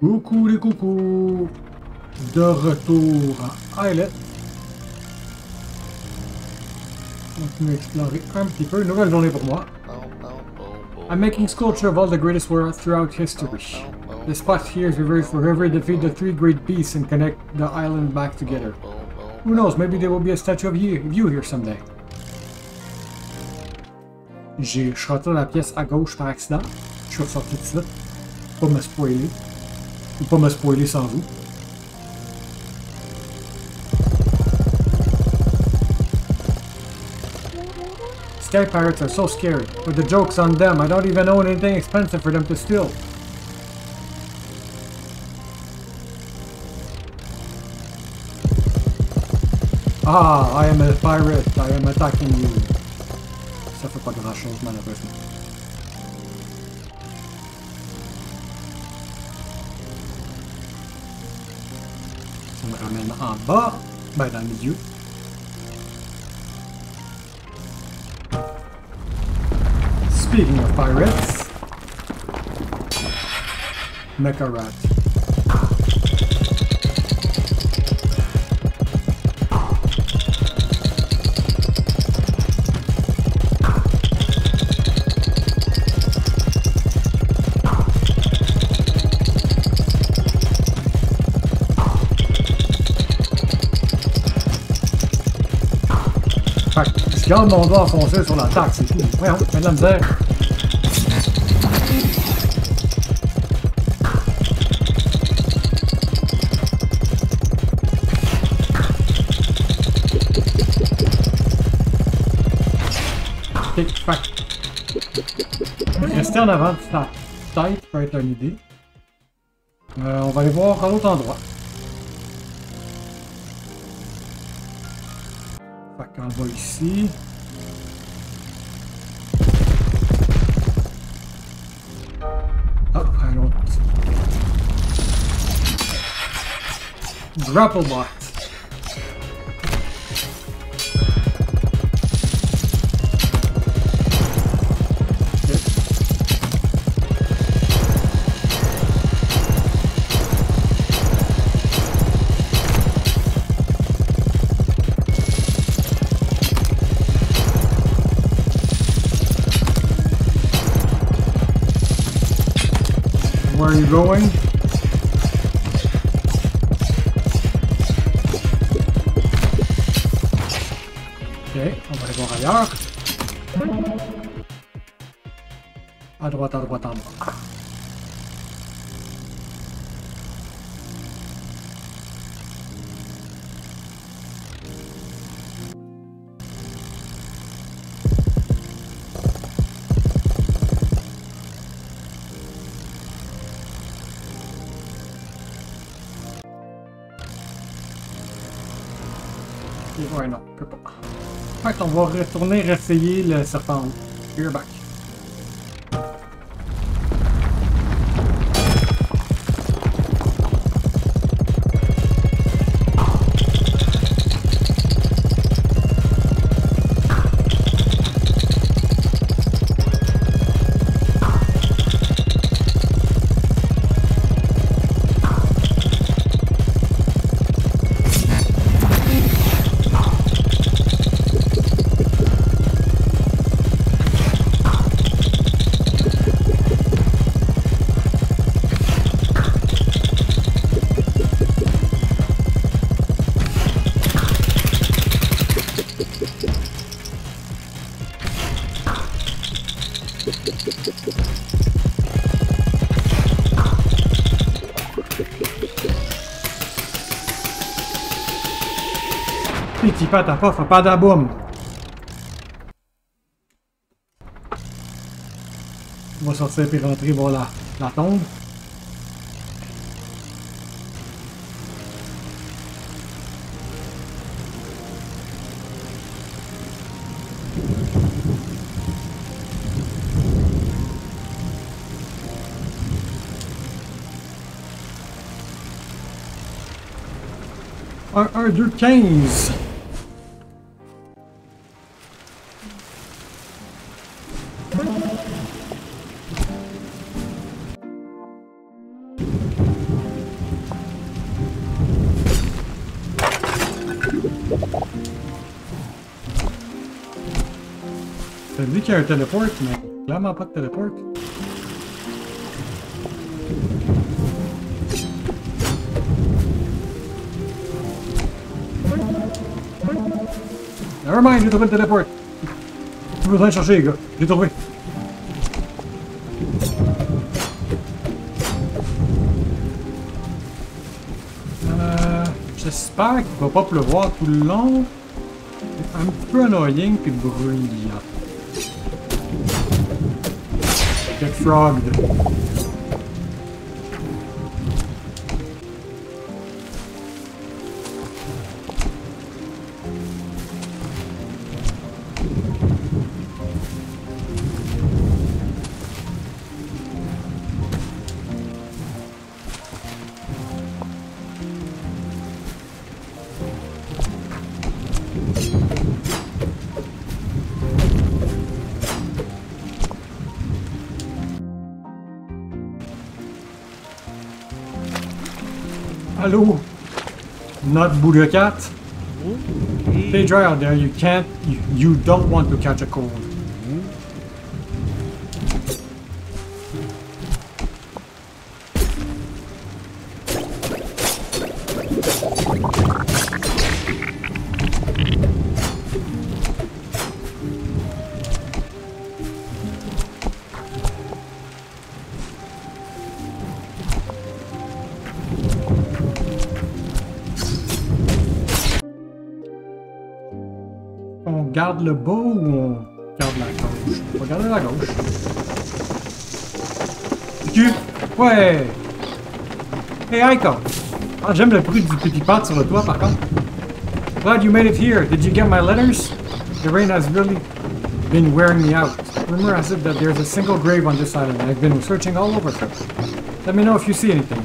Coucou les coucous! De retour à Islet. On va explorer un petit peu. Nouvelle journée pour moi. I'm making sculpture of all the greatest worlds throughout history. The spot here is reversed for whoever defeat the three great beasts and connect the island back together. Who knows, maybe there will be a statue of you, of you here someday. J'ai, je la pièce à gauche par accident. Je suis ressorti de suite. Pas me spoiler. Pas me spoiler sans vous. Sky pirates are so scary, but the joke's on them. I don't even own anything expensive for them to steal. Ah, I am a pirate. I am attacking you. Ça fait pas grand chose malheureusement. Me ramène en bas, ben dans le milieu. Speaking of pirates, Mecha Rat. Garde mon doigt enfoncé sur la table, c'est tout. Voyons, fais de la misère. Rester en avant de ta tête peut être une idée. Euh, on va aller voir à l'autre endroit. Fait qu'on va ici. Ah, un autre. Grapplebot. Where going? Ouais, non, on peut pas. Fait qu'on va retourner réessayer le serpent. You're back. Petit pat à pas, faut pas d'aboum. On va sortir puis rentrer voir la, la tombe. Un, un, deux, quinze. Ça me dit qu'il y a un téléport, mais clairement pas de téléport. Nevermind, j'ai trouvé le téléport. J'ai besoin de chercher, les gars. J'ai trouvé. J'espère qu'il va pas pleuvoir tout le long. C'est un petit peu annoying puis bruyant. Get frogged. Hello, not Buddha cat. Stay dry out there. You can't. You, you don't want to catch a cold. On garde le bas ou on garde la gauche? On va garder la gauche. Ouais! Hey Aiko! Ah, j'aime le bruit du petit pat sur le toit par contre. Glad you made it here. Did you get my letters? The rain has really been wearing me out. Rumor has it that there's a single grave on this island. I've been searching all over. Let me know if you see anything.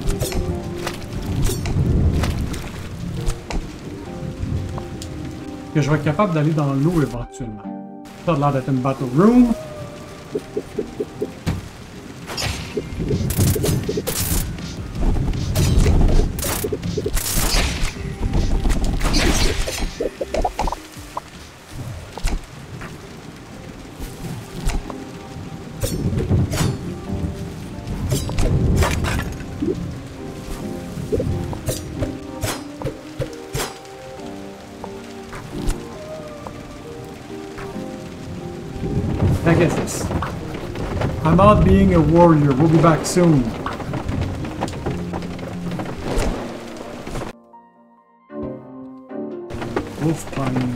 que je vais capable d'aller dans l'eau éventuellement. Ça a l'air d'être une battle room. I'm being a warrior. We'll be back soon. Wolf pine.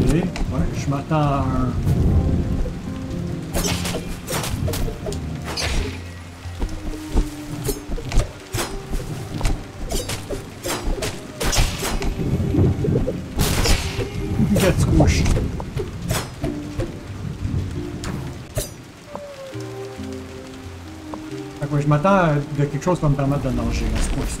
Ok, ouais, je m'attends à un... je m'attends à de quelque chose qui va me permettre de nager à ce point-ci.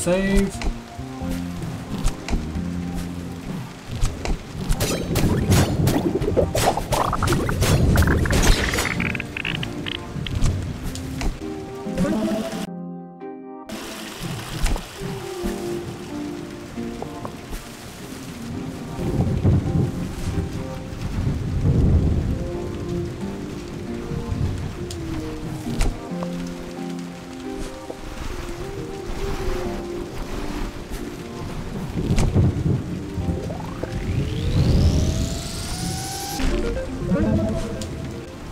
save.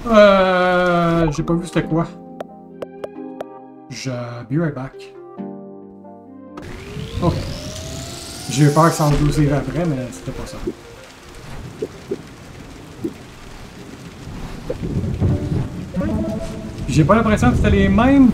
Save. j'ai pas vu c'était quoi. Je... Be right back. Ok. J'ai eu peur que ça en douze après, mais c'était pas ça. J'ai pas l'impression que c'était les mêmes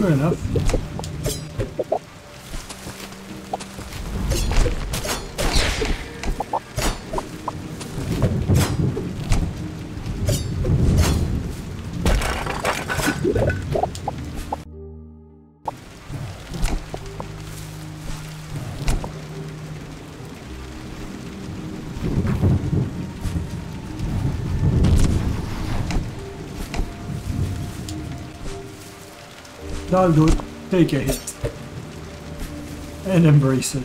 Fair enough. That'll do it. Take a hit. And embrace it.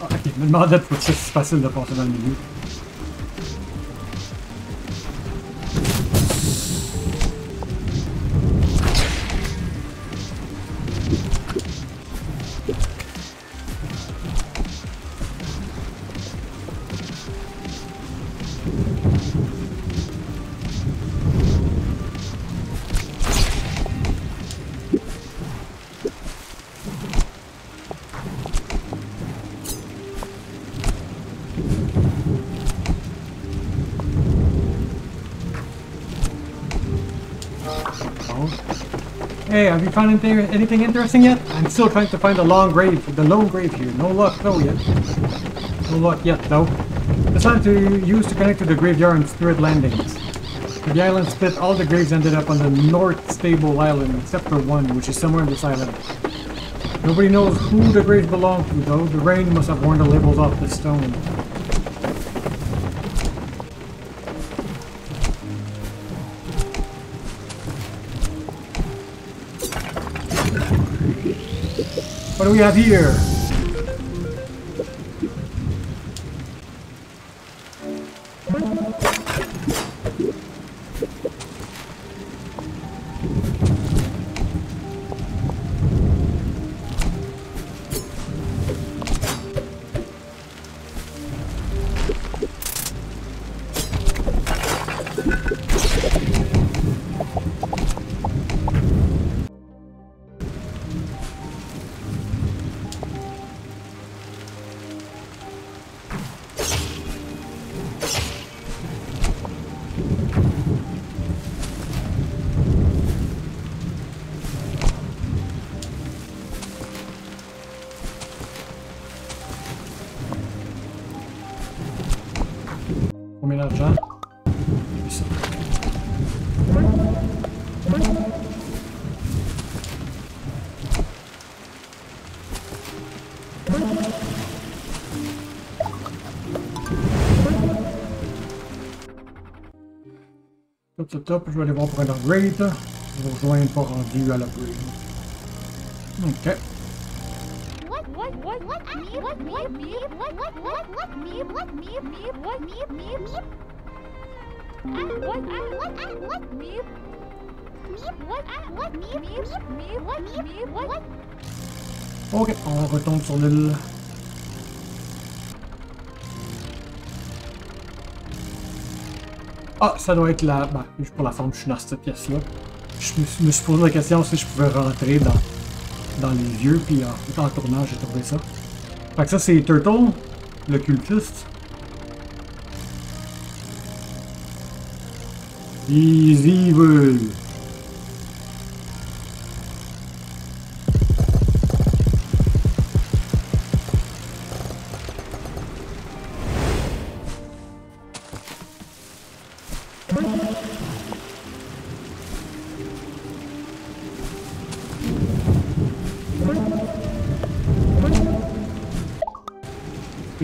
Ah, ok, je me demandais pourquoi ça se passait le département de. Hey, have you found anything, anything interesting yet? I'm still trying to find the long grave, the lone grave here. No luck, no yet. No luck yet, though. Decided to use to connect to the graveyard and spirit landings. The island split, all the graves ended up on the North Stable Island, except for one, which is somewhere in this island. Nobody knows who the graves belong to, though. The rain must have worn the labels off the stone. Do we have here? Top, je vais aller voir pour un upgrade. Je vais rejoindre pas rendu à l'upgrade. Ok. Ok, on retombe sur l'île. Ah, ça doit être la... Bah, pour la forme, je suis dans cette pièce-là. Je me, suis posé la question si je pouvais rentrer dans, dans les lieux, puis en, en tournant, j'ai trouvé ça. Fait que ça, c'est Turtle, le cultiste. Easy evil.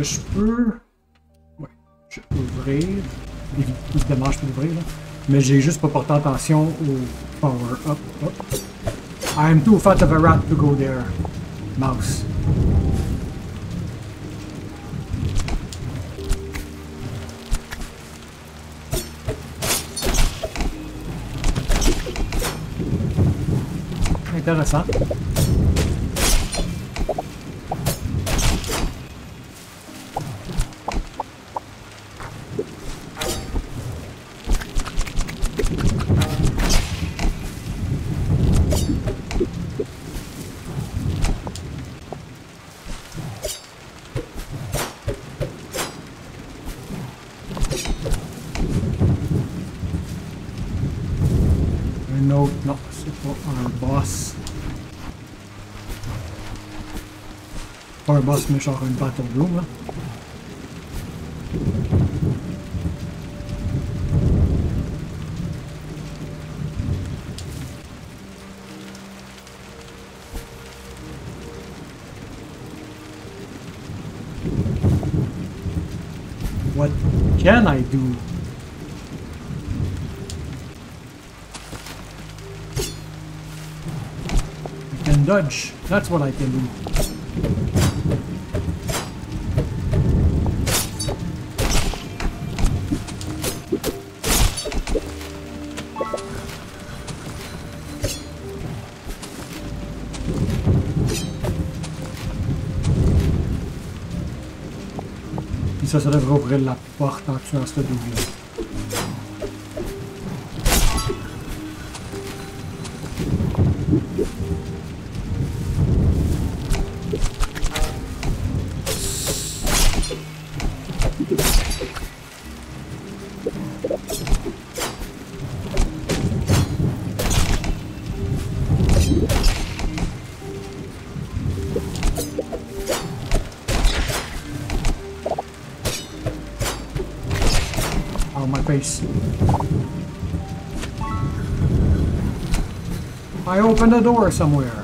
Je peux... Ouais, je peux ouvrir. Évidemment, je peux ouvrir, là. Mais j'ai juste pas porté attention au power up. up. I am too fat of a rat to go there. Mouse. Intéressant. Boss, our boss mais genre une battle room, là. What can I do? I. That's what I can do. ça, ça devrait ouvrir la porte en tuant ce double. Opened a door somewhere.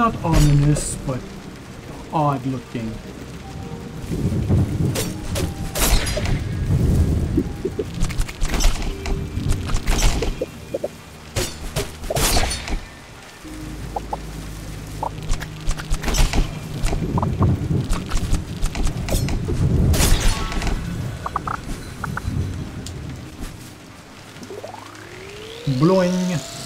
not ominous, but odd looking. Blowing.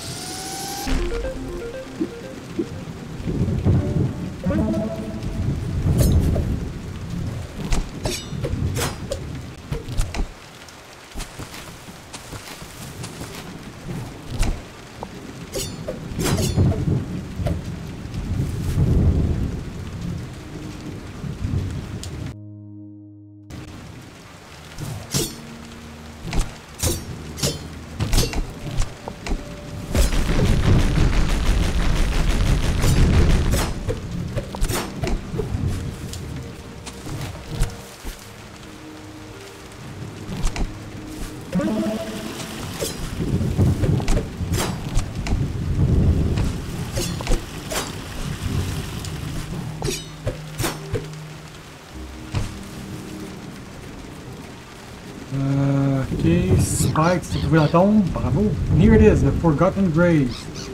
Spikes to trouver la tombe. Bravo. And here it is, the Forgotten Graves.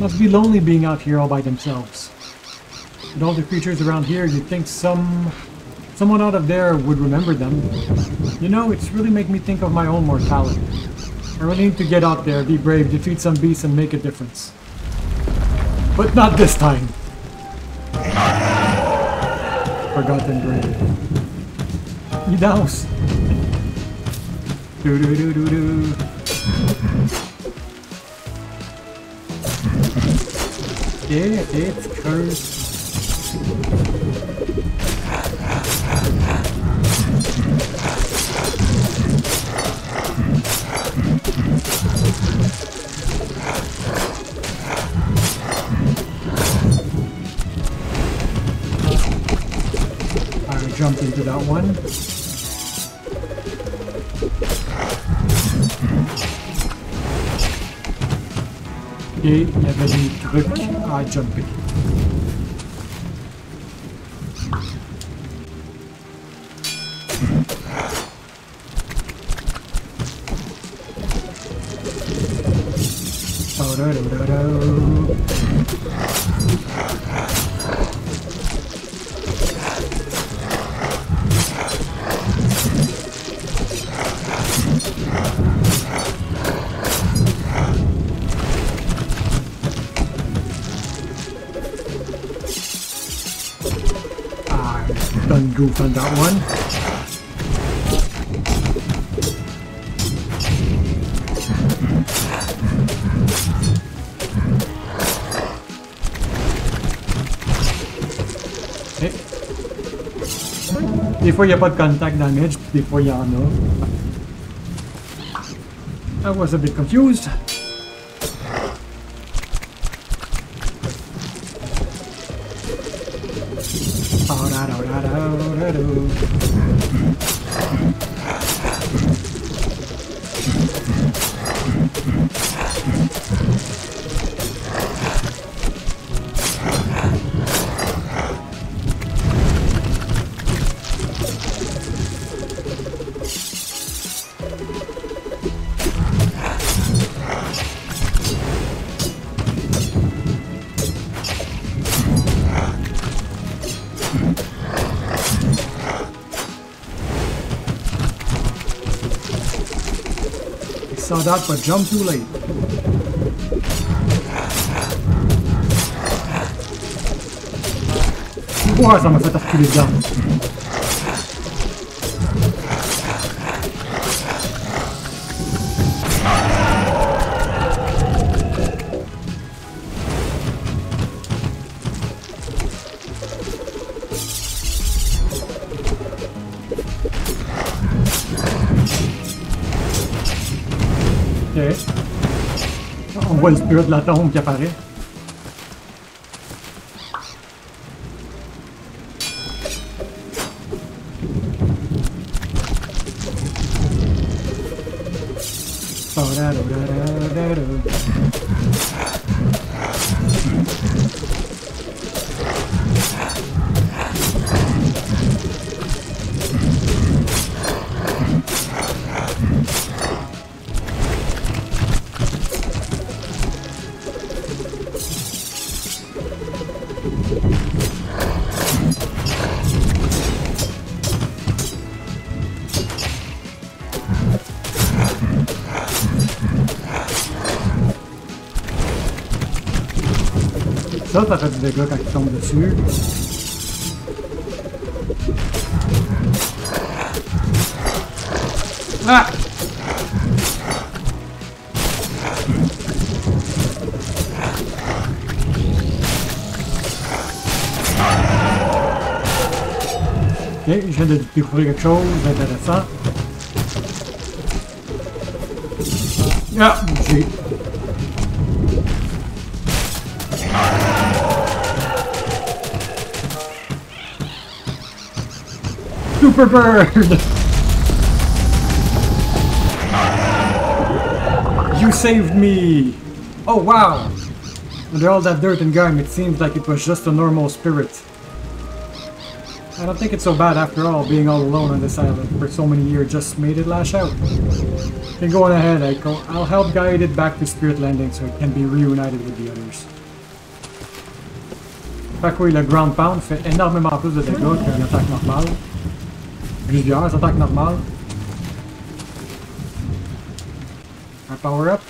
Must be lonely being out here all by themselves. With all the creatures around here, you'd think some... Someone out of there would remember them. You know, it's really making me think of my own mortality. I really need to get out there, be brave, defeat some beasts, and make a difference. But not this time. Forgotten Grave. Idaos. Do do do do do. Yeah, it's cursed. I jumped into that one. Et il y avait des trucs à jumper. refund that one. Okay. Before you put contact damage, before you know. I was a bit confused. shot but jump too late. Porra, essa mafeta filha da... le spirit de la tombe qui apparaît. Ça, ça fait du dégât quand il tombe dessus. Ah! Ok, je viens de découvrir quelque chose d'intéressant. Ah, j'ai Super Bird! You saved me! Oh wow! Under all that dirt and grime, it seems like it was just a normal spirit. I don't think it's so bad after all, being all alone on this island for so many years just made it lash out. Then go on ahead, Eiko. I'll help guide it back to Spirit Landing so it can be reunited with the others. Fait que oui, le Ground Pound fait énormément plus de dégâts qu'une attaque normale. Plusieurs attaques normales. Un power-up?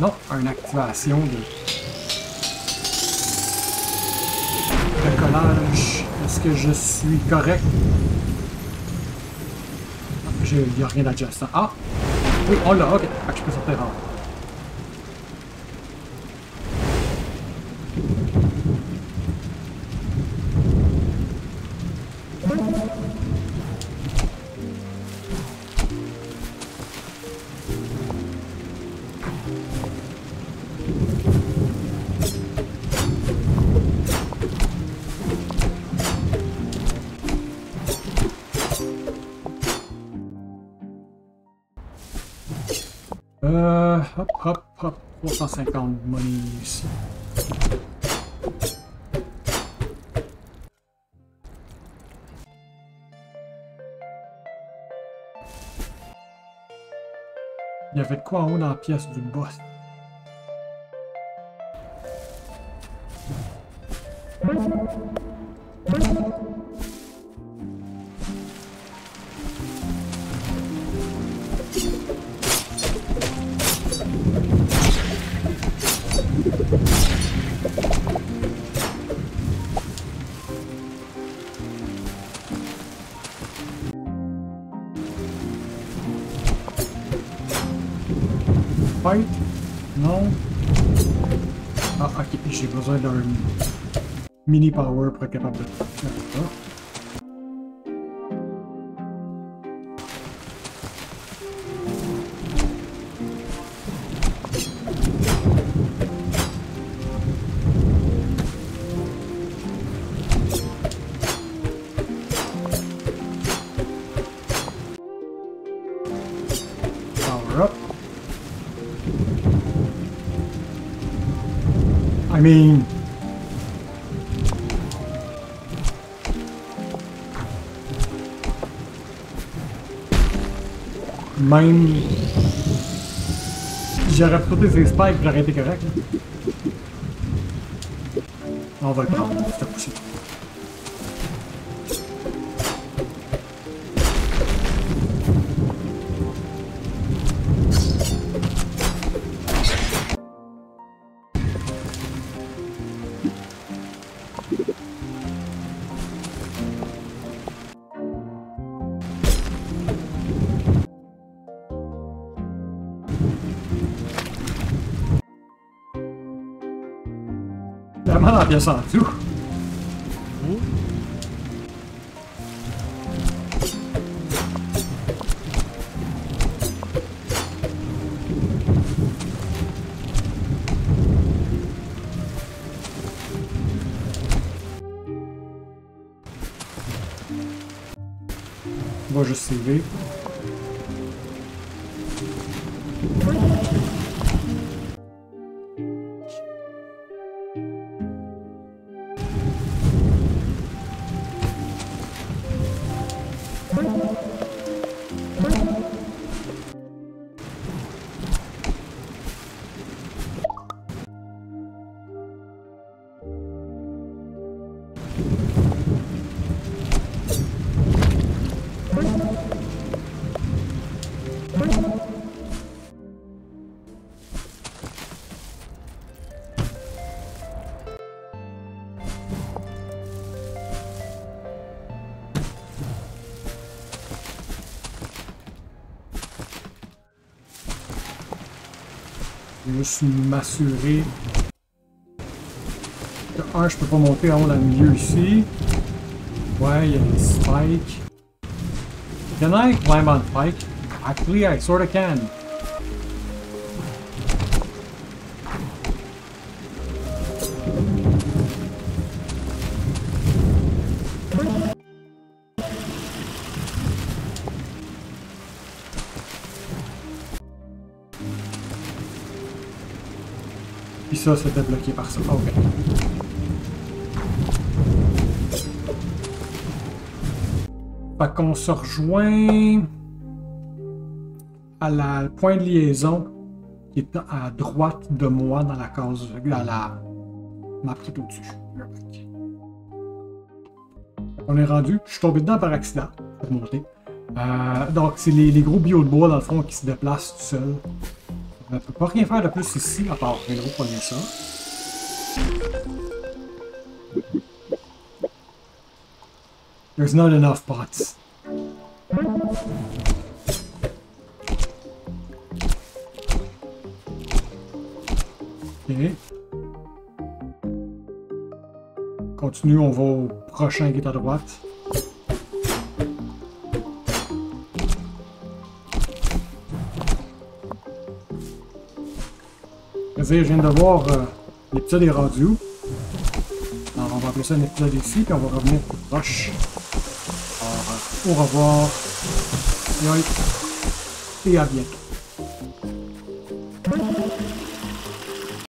Non, une activation de... de collage. Est-ce que je suis correct? Il n'y a rien d'adjacent. Ah! Oui, on l'a, ok. je peux sortir en hop, hop, hop. 350 monies. Il y avait quoi en haut dans la pièce du boss? Mini power pour être capable de faire ça. J'aurais sauté ses spikes, j'aurais été correct. On va le prendre, c'est possible. pièce en dessous. On va juste sauver. Juste m'assurer que un, je peux pas monter en haut dans le milieu ici. Ouais, il y a des spikes. Can I climb on spike? Actually, I sorta can. Ça, c'était bloqué par ça. Ok. Fait qu'on se rejoint à la point de liaison qui est à droite de moi dans la case, à la map tout au-dessus. On est rendu. Je suis tombé dedans par accident. Euh, donc, c'est les, gros bio de bois, dans le fond, qui se déplacent tout seuls. On ne peut pas rien faire de plus ici, à part Vélo pour ça. There's not enough pots. Ok. Continue, on va au prochain qui est à droite. Je viens de voir euh, l'épisode est rendu. Alors, on va appeler ça un épisode ici, puis on va revenir proche. Alors, euh, au revoir. Et à bientôt.